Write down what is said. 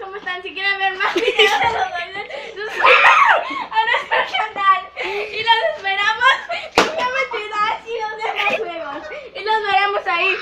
¿cómo están? Si quieren ver más videos de los duendes, suscríbanse a nuestro canal. Y los esperamos con una metida y los demás juegos. Y los veremos ahí.